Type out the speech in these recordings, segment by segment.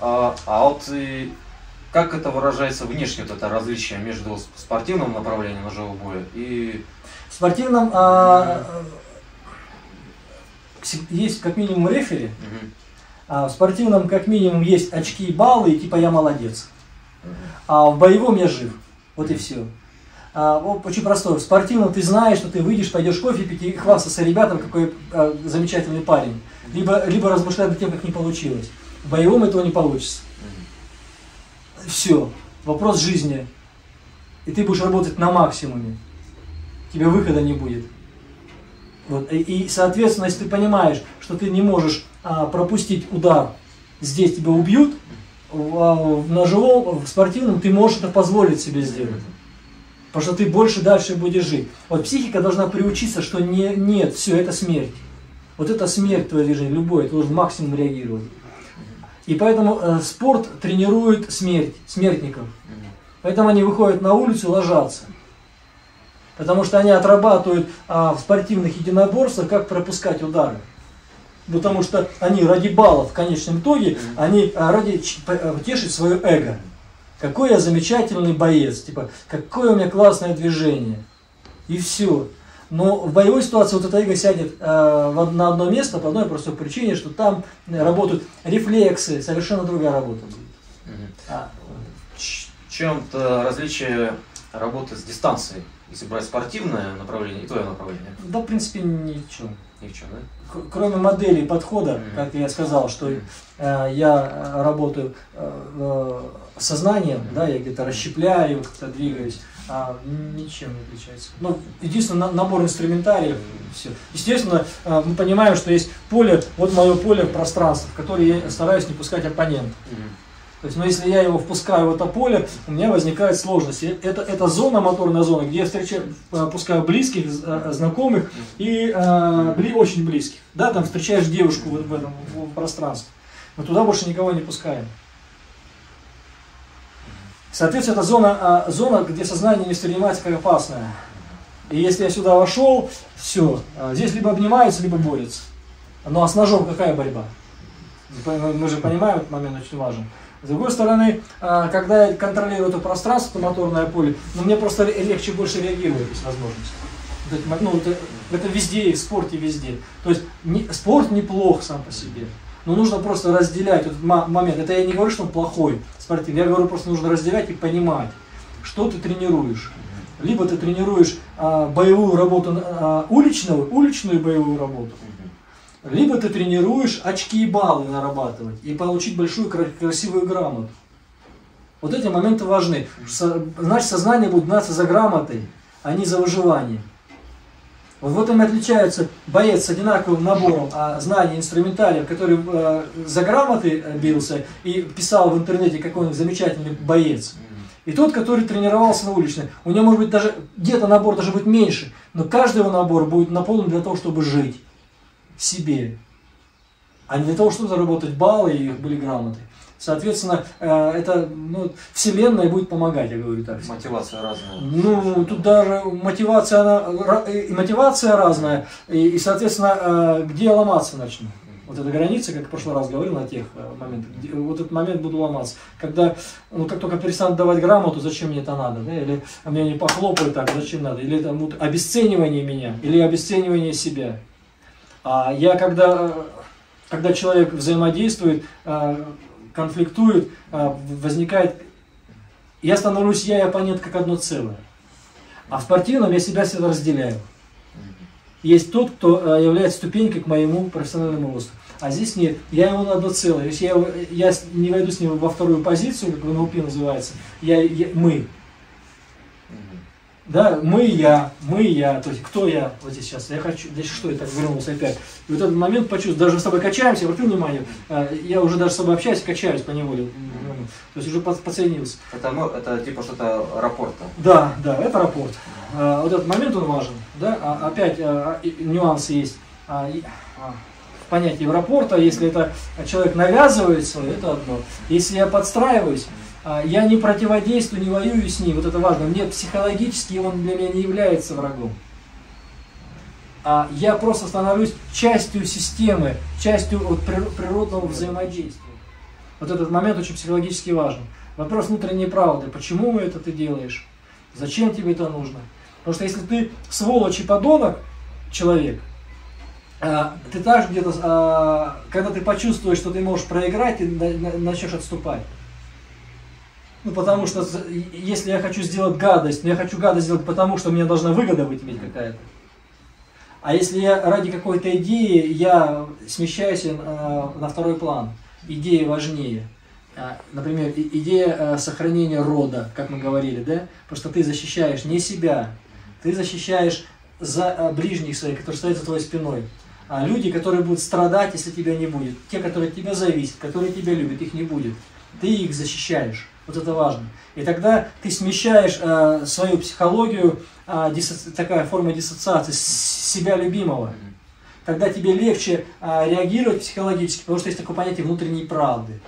А, а вот и как это выражается внешне, вот это различие между спортивным направлением ножевого боя и... В спортивном а, есть как минимум рефери, угу. а в спортивном как минимум есть очки и баллы, и типа я молодец. Угу. А в боевом я жив. Вот и все. А, очень простой. В спортивном ты знаешь, что ты выйдешь, пойдешь кофе пить и хвастаться ребятам, какой а, замечательный парень. Либо, либо размышлять над тем, как не получилось. В боевом этого не получится. Все. Вопрос жизни. И ты будешь работать на максимуме. Тебе выхода не будет. Вот. И, и, соответственно, если ты понимаешь, что ты не можешь а, пропустить удар, здесь тебя убьют, в, а, в ножевом, в спортивном ты можешь это позволить себе сделать. Потому что ты больше дальше будешь жить. Вот психика должна приучиться, что не, нет, все, это смерть. Вот это смерть твоей движения, любой, ты должен максимум реагировать. И поэтому э, спорт тренирует смерть, смертников. Поэтому они выходят на улицу ложатся. Потому что они отрабатывают а, в спортивных единоборствах, как пропускать удары. Потому что они ради баллов в конечном итоге, они а, ради э, тешить свое эго. Какой я замечательный боец, типа, какое у меня классное движение. И все. Но в боевой ситуации вот это эго сядет э, на одно место по одной простой причине, что там работают рефлексы, совершенно другая работа будет. Угу. А, чем-то различие работы с дистанцией, если брать спортивное направление и твое направление? Да, в принципе, ничего. Ничего, да? Кроме модели подхода, mm-hmm. как я сказал, что э, я работаю э, сознанием, mm-hmm. да, я где-то расщепляю, как-то двигаюсь, а ничем не отличается. Ну, единственное, набор инструментариев, все. Естественно, э, мы понимаем, что есть поле, вот мое поле пространства, в которое я стараюсь не пускать оппонента. Mm-hmm. То есть, но если я его впускаю в это поле, у меня возникает сложность. Это, это зона, моторная зона, где я встречаю, э, пускаю близких, э, знакомых и э, бли, очень близких. Да, там встречаешь девушку в, в этом в пространстве. Мы туда больше никого не пускаем. Соответственно, это зона, э, зона, где сознание не воспринимается как опасное. И если я сюда вошел, все, здесь либо обнимаются, либо борются. Ну а с ножом какая борьба? Мы же понимаем, этот момент очень важен. С другой стороны, а, когда я контролирую это пространство, моторное поле, ну, мне просто легче больше реагировать, есть возможность. Ну, это, это везде, в спорте везде. То есть не, спорт неплох сам по себе. Но нужно просто разделять этот момент. Это я не говорю, что он плохой спортивный. Я говорю, просто нужно разделять и понимать, что ты тренируешь. Либо ты тренируешь а, боевую работу, а, уличную, уличную боевую работу, либо ты тренируешь очки и баллы нарабатывать и получить большую красивую грамоту. Вот эти моменты важны. Значит, сознание будет гнаться за грамотой, а не за выживанием. Вот в этом и отличается боец с одинаковым набором а, знаний, инструментариев, который э, за грамотой бился и писал в интернете, какой он замечательный боец. И тот, который тренировался на уличной, у него может быть даже где-то набор даже будет меньше, но каждый его набор будет наполнен для того, чтобы жить себе, а не для того, чтобы заработать баллы и были грамоты. Соответственно, э, это ну, Вселенная будет помогать, я говорю так. Мотивация разная. Ну, тут даже мотивация, она, и мотивация разная, и, и соответственно, э, где я ломаться начну. Вот эта граница, как в прошлый раз говорил на тех э, моментах, вот этот момент буду ломаться. Когда, ну, как только перестанут давать грамоту, зачем мне это надо, да? или меня не похлопают так, зачем надо, или там вот, обесценивание меня, или обесценивание себя. А я когда, когда человек взаимодействует, конфликтует, а, возникает, я становлюсь я и оппонент как одно целое. А в спортивном я себя всегда разделяю. Есть тот, кто а, является ступенькой к моему профессиональному росту. А здесь нет, я его на одно целое. Если я, я не войду с ним во вторую позицию, как в НЛП называется, я, я, мы, да, мы я, мы я, то есть кто я вот здесь сейчас, я хочу, здесь что я так вернулся опять. И вот этот момент почувствовал, даже с тобой качаемся, обратил внимание, а, я уже даже с тобой общаюсь, качаюсь по неволе, то есть уже подсоединился. Это, это типа что-то рапорта? Да, да, это рапорт. А, вот этот момент он важен, да, а, опять нюансы есть. В понятии рапорта, если это человек навязывает свое, это одно. Если я подстраиваюсь, я не противодействую, не воюю с ним, вот это важно. Мне психологически он для меня не является врагом. А я просто становлюсь частью системы, частью вот природного взаимодействия. Вот этот момент очень психологически важен. Вопрос внутренней правды. Почему это ты делаешь? Зачем тебе это нужно? Потому что если ты сволочь и подонок, человек, а, ты также где-то, а, когда ты почувствуешь, что ты можешь проиграть, ты начнешь отступать. Ну, потому что если я хочу сделать гадость, но я хочу гадость сделать потому, что мне должна выгода быть иметь какая-то. А если я ради какой-то идеи, я смещаюсь э, на второй план. Идея важнее. А, например, идея э, сохранения рода, как мы говорили, да? Потому что ты защищаешь не себя, ты защищаешь за э, ближних своих, которые стоят за твоей спиной. А люди, которые будут страдать, если тебя не будет. Те, которые от тебя зависят, которые тебя любят, их не будет. Ты их защищаешь. Вот это важно. И тогда ты смещаешь э, свою психологию, э, диссо, такая форма диссоциации, с себя любимого. Тогда тебе легче э, реагировать психологически, потому что есть такое понятие внутренней правды.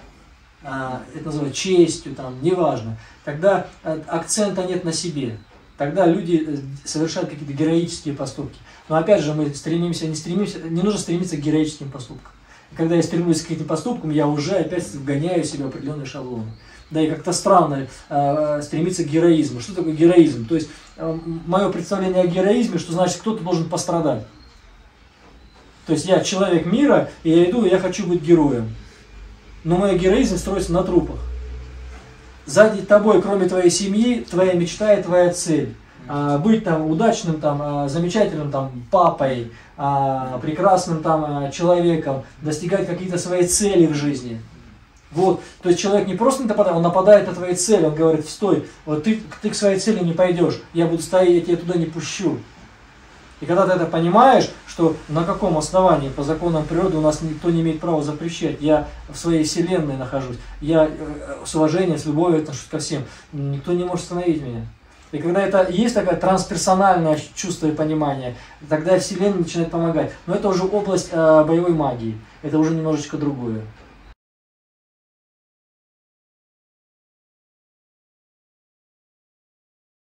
Э, это называют честью, там, неважно. Тогда э, акцента нет на себе. Тогда люди э, совершают какие-то героические поступки. Но опять же, мы стремимся, не стремимся, не нужно стремиться к героическим поступкам. И когда я стремлюсь к этим поступкам, я уже опять вгоняю себя в определенные шаблоны да и как-то странно э, стремиться к героизму. Что такое героизм? То есть э, мое представление о героизме, что значит кто-то должен пострадать. То есть я человек мира, и я иду, и я хочу быть героем. Но мой героизм строится на трупах. Сзади тобой, кроме твоей семьи, твоя мечта и твоя цель. А, быть там удачным, там, а, замечательным там, папой, а, прекрасным там, а, человеком, достигать какие-то свои цели в жизни – вот, то есть человек не просто нападает, он нападает на твои цели, он говорит, стой, вот ты, ты к своей цели не пойдешь, я буду стоять, я тебя туда не пущу. И когда ты это понимаешь, что на каком основании по законам природы у нас никто не имеет права запрещать, я в своей вселенной нахожусь, я э, с уважением, с любовью отношусь ко всем, никто не может остановить меня. И когда это есть такое трансперсональное чувство и понимание, тогда Вселенная начинает помогать. Но это уже область э, боевой магии, это уже немножечко другое.